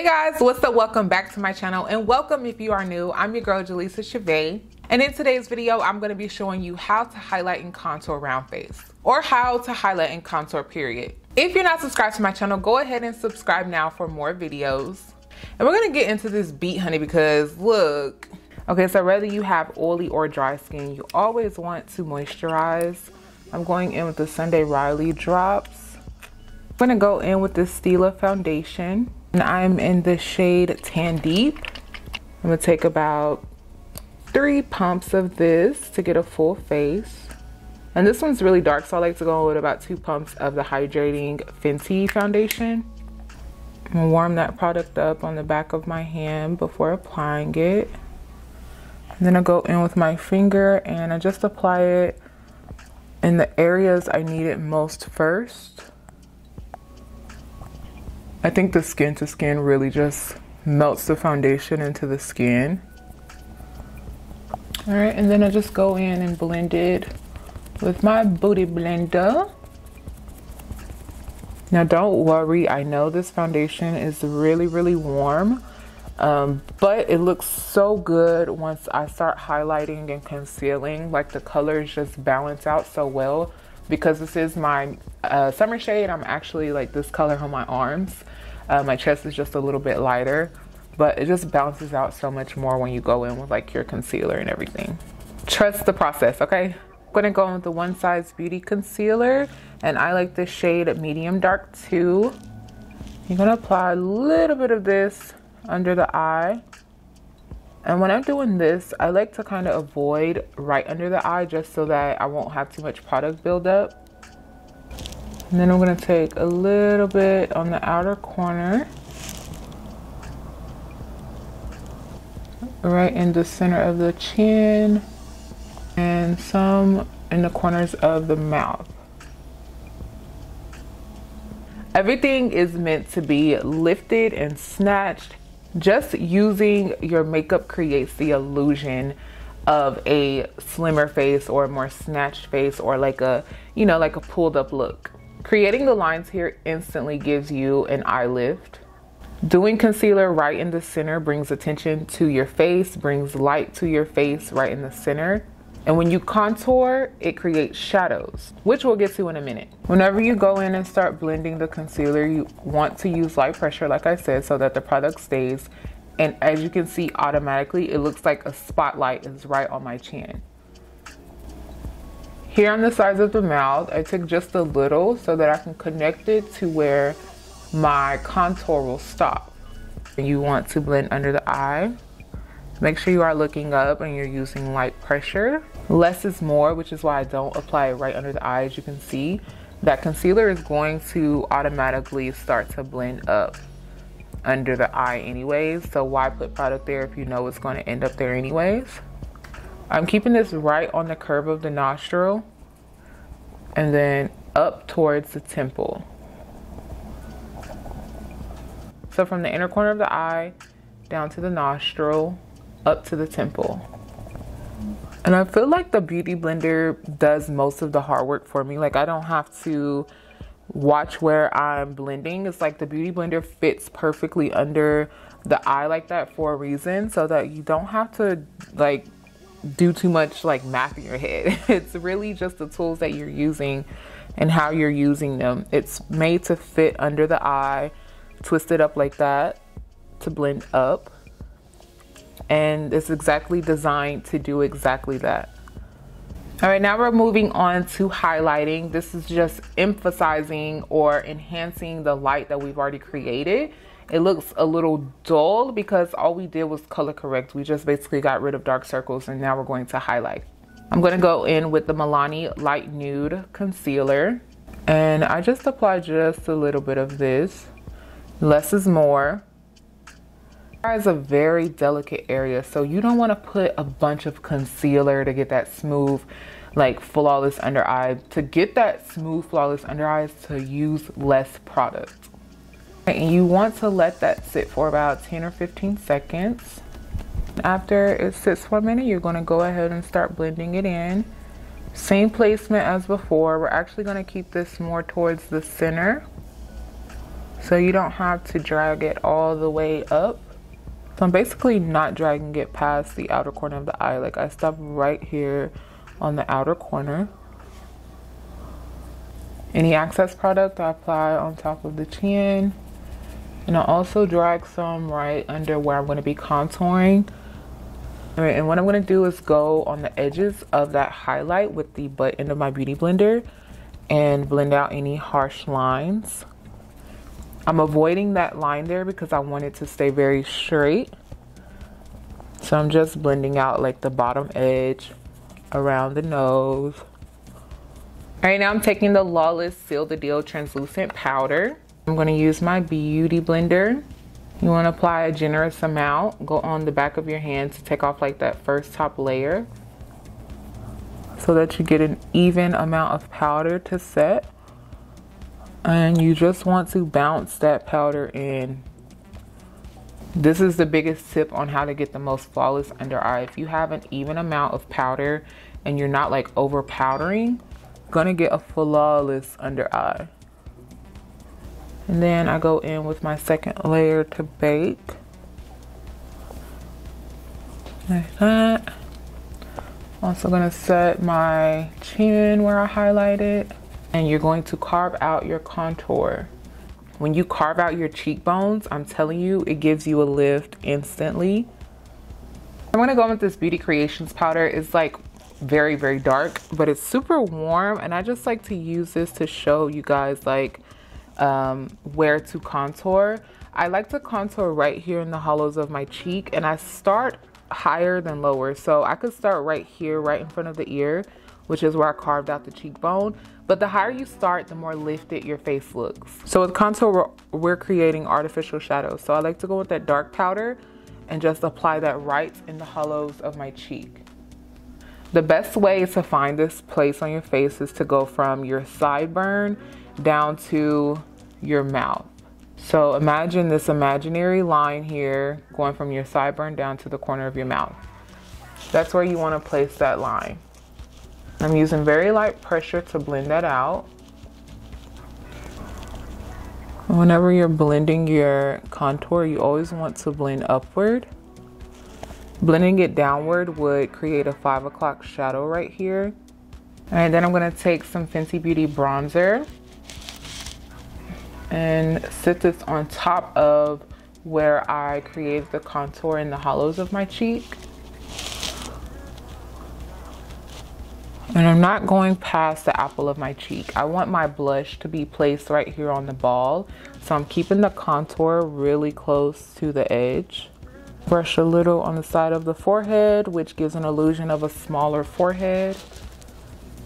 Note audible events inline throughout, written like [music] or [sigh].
Hey guys, what's up? Welcome back to my channel and welcome if you are new. I'm your girl, Jalisa Shaveh. And in today's video, I'm gonna be showing you how to highlight and contour round face or how to highlight and contour period. If you're not subscribed to my channel, go ahead and subscribe now for more videos. And we're gonna get into this beat, honey, because look. Okay, so whether you have oily or dry skin, you always want to moisturize. I'm going in with the Sunday Riley drops. I'm gonna go in with the Stila foundation. And I'm in the shade Tan Deep. I'm gonna take about three pumps of this to get a full face. And this one's really dark, so I like to go with about two pumps of the Hydrating Fenty foundation. I'm gonna warm that product up on the back of my hand before applying it. And then I go in with my finger and I just apply it in the areas I need it most first. I think the skin to skin really just melts the foundation into the skin. All right, and then I just go in and blend it with my Beauty Blender. Now don't worry, I know this foundation is really, really warm, um, but it looks so good once I start highlighting and concealing. Like the colors just balance out so well because this is my uh, summer shade. I'm actually like this color on my arms. Uh, my chest is just a little bit lighter, but it just bounces out so much more when you go in with like your concealer and everything. Trust the process, okay? I'm gonna go in with the One Size Beauty Concealer, and I like the shade Medium Dark 2. You're gonna apply a little bit of this under the eye. And when I'm doing this, I like to kind of avoid right under the eye just so that I won't have too much product buildup. And then I'm gonna take a little bit on the outer corner. Right in the center of the chin. And some in the corners of the mouth. Everything is meant to be lifted and snatched. Just using your makeup creates the illusion of a slimmer face or a more snatched face or like a, you know, like a pulled up look. Creating the lines here instantly gives you an eye lift. Doing concealer right in the center brings attention to your face, brings light to your face right in the center. And when you contour, it creates shadows, which we'll get to in a minute. Whenever you go in and start blending the concealer, you want to use light pressure, like I said, so that the product stays. And as you can see automatically, it looks like a spotlight is right on my chin. Here on the sides of the mouth, I took just a little so that I can connect it to where my contour will stop. And you want to blend under the eye. Make sure you are looking up and you're using light pressure. Less is more, which is why I don't apply it right under the eye. As you can see, that concealer is going to automatically start to blend up under the eye anyways. So why put product there if you know it's going to end up there anyways? I'm keeping this right on the curve of the nostril and then up towards the temple. So from the inner corner of the eye down to the nostril, up to the temple. And I feel like the Beauty Blender does most of the hard work for me. Like I don't have to watch where I'm blending. It's like the Beauty Blender fits perfectly under the eye like that for a reason so that you don't have to like do too much like math in your head. [laughs] It's really just the tools that you're using and how you're using them. It's made to fit under the eye, twist it up like that to blend up. And it's exactly designed to do exactly that. All right, now we're moving on to highlighting. This is just emphasizing or enhancing the light that we've already created it looks a little dull because all we did was color correct. We just basically got rid of dark circles and now we're going to highlight. I'm going to go in with the Milani Light Nude Concealer. And I just apply just a little bit of this. Less is more. Is a very delicate area, so you don't want to put a bunch of concealer to get that smooth, like flawless under eye. To get that smooth, flawless under eyes, to use less product. And you want to let that sit for about 10 or 15 seconds. After it sits for a minute, you're going to go ahead and start blending it in. Same placement as before. We're actually going to keep this more towards the center. So you don't have to drag it all the way up. So I'm basically not dragging it past the outer corner of the eye. Like I stop right here on the outer corner. Any excess product I apply on top of the chin. And I also drag some right under where I'm going to be contouring. All right, and what I'm going to do is go on the edges of that highlight with the butt end of my Beauty Blender and blend out any harsh lines. I'm avoiding that line there because I want it to stay very straight. So I'm just blending out like the bottom edge around the nose. All right, now I'm taking the Lawless Seal the Deal Translucent Powder. I'm gonna use my Beauty Blender. You wanna apply a generous amount. Go on the back of your hand to take off like that first top layer so that you get an even amount of powder to set. And you just want to bounce that powder in. This is the biggest tip on how to get the most flawless under eye. If you have an even amount of powder and you're not like over powdering, gonna get a flawless under eye. And then I go in with my second layer to bake. Like that. Also gonna set my chin where I highlighted. And you're going to carve out your contour. When you carve out your cheekbones, I'm telling you, it gives you a lift instantly. I'm gonna go with this Beauty Creations powder. It's like very, very dark, but it's super warm. And I just like to use this to show you guys like um, where to contour. I like to contour right here in the hollows of my cheek and I start higher than lower. So I could start right here, right in front of the ear, which is where I carved out the cheekbone. But the higher you start, the more lifted your face looks. So with contour, we're creating artificial shadows. So I like to go with that dark powder and just apply that right in the hollows of my cheek. The best way to find this place on your face is to go from your sideburn down to your mouth. So imagine this imaginary line here going from your sideburn down to the corner of your mouth. That's where you want to place that line. I'm using very light pressure to blend that out. Whenever you're blending your contour, you always want to blend upward. Blending it downward would create a 5 o'clock shadow right here. And then I'm to take some Fenty Beauty bronzer and sit this on top of where I created the contour in the hollows of my cheek. And I'm not going past the apple of my cheek. I want my blush to be placed right here on the ball. So I'm keeping the contour really close to the edge. Brush a little on the side of the forehead, which gives an illusion of a smaller forehead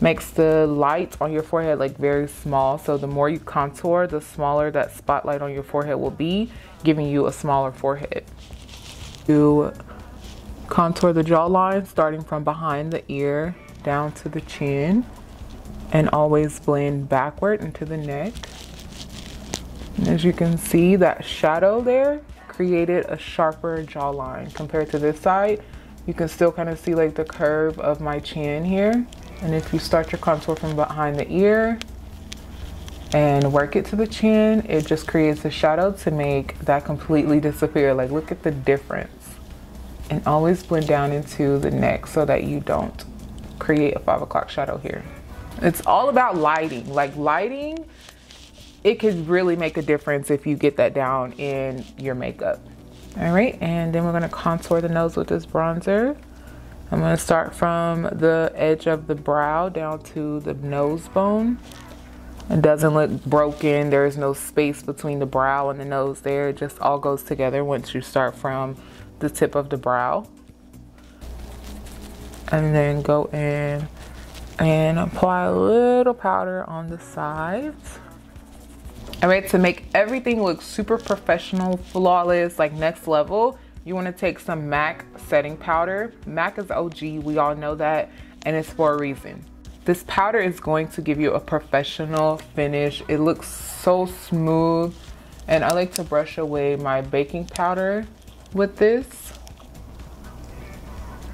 makes the light on your forehead like very small. So the more you contour, the smaller that spotlight on your forehead will be, giving you a smaller forehead. You contour the jawline starting from behind the ear down to the chin and always blend backward into the neck. And as you can see, that shadow there created a sharper jawline compared to this side. You can still kind of see like the curve of my chin here. And if you start your contour from behind the ear and work it to the chin, it just creates a shadow to make that completely disappear. Like look at the difference. And always blend down into the neck so that you don't create a five o'clock shadow here. It's all about lighting. Like lighting, it could really make a difference if you get that down in your makeup. All right, and then we're gonna contour the nose with this bronzer. I'm to start from the edge of the brow down to the nose bone. It doesn't look broken. There is no space between the brow and the nose there. It just all goes together once you start from the tip of the brow. And then go in and apply a little powder on the sides. All right, to make everything look super professional, flawless, like next level, you want to take some MAC setting powder. MAC is OG, we all know that, and it's for a reason. This powder is going to give you a professional finish. It looks so smooth, and I like to brush away my baking powder with this.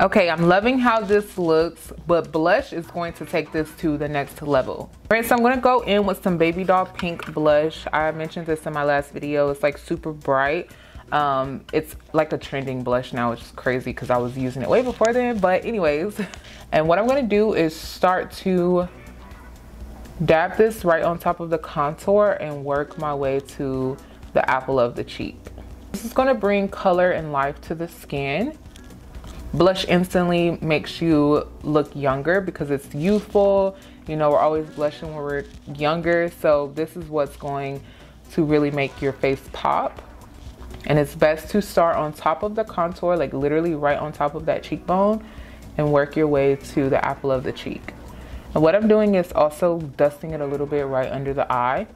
Okay, I'm loving how this looks, but blush is going to take this to the next level. All right, so I'm gonna go in with some Baby Doll Pink blush. I mentioned this in my last video. It's like super bright. Um, it's like a trending blush now, which is crazy because I was using it way before then. But anyways, [laughs] and what I'm gonna do is start to dab this right on top of the contour and work my way to the apple of the cheek. This is gonna bring color and life to the skin. Blush instantly makes you look younger because it's youthful. You know, we're always blushing when we're younger. So this is what's going to really make your face pop. And it's best to start on top of the contour, like literally right on top of that cheekbone and work your way to the apple of the cheek. And what I'm doing is also dusting it a little bit right under the eye.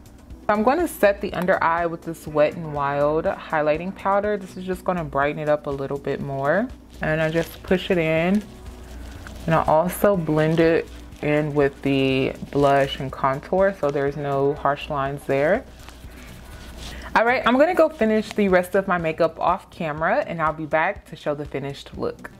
I'm going to set the under eye with this Wet n Wild highlighting powder. This is just going to brighten it up a little bit more. And I just push it in. And I also blend it in with the blush and contour so there's no harsh lines there. All right, I'm gonna go finish the rest of my makeup off camera and I'll be back to show the finished look.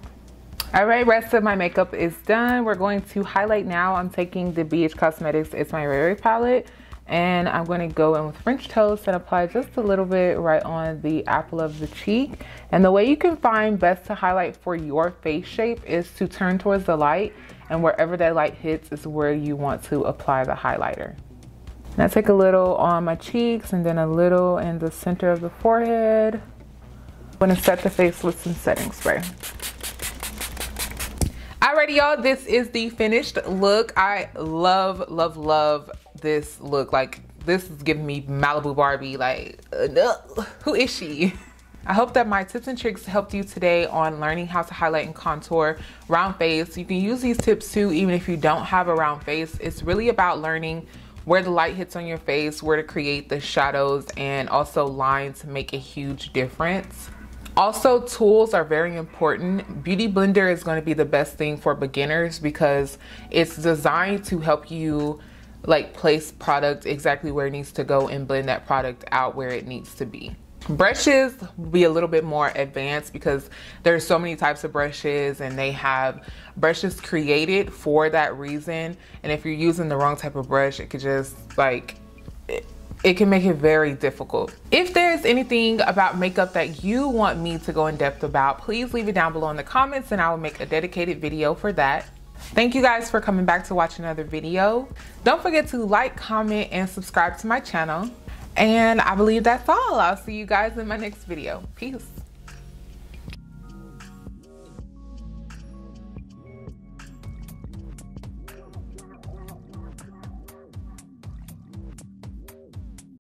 All right, rest of my makeup is done. We're going to highlight now. I'm taking the BH Cosmetics It's My Rary palette and I'm going to go in with French toast and apply just a little bit right on the apple of the cheek. And the way you can find best to highlight for your face shape is to turn towards the light and wherever that light hits is where you want to apply the highlighter. And I take a little on my cheeks and then a little in the center of the forehead. I'm gonna set the face with some setting spray. Alrighty y'all, this is the finished look. I love, love, love this look. Like this is giving me Malibu Barbie. Like, uh, who is she? I hope that my tips and tricks helped you today on learning how to highlight and contour round face. You can use these tips too, even if you don't have a round face. It's really about learning where the light hits on your face, where to create the shadows, and also lines make a huge difference. Also, tools are very important. Beauty Blender is going to be the best thing for beginners because it's designed to help you like place product exactly where it needs to go and blend that product out where it needs to be. Brushes be a little bit more advanced because there's so many types of brushes and they have brushes created for that reason. And if you're using the wrong type of brush, it could just like, it can make it very difficult. If there's anything about makeup that you want me to go in depth about, please leave it down below in the comments and I will make a dedicated video for that. Thank you guys for coming back to watch another video. Don't forget to like, comment, and subscribe to my channel. And I believe that's all. I'll see you guys in my next video. Peace.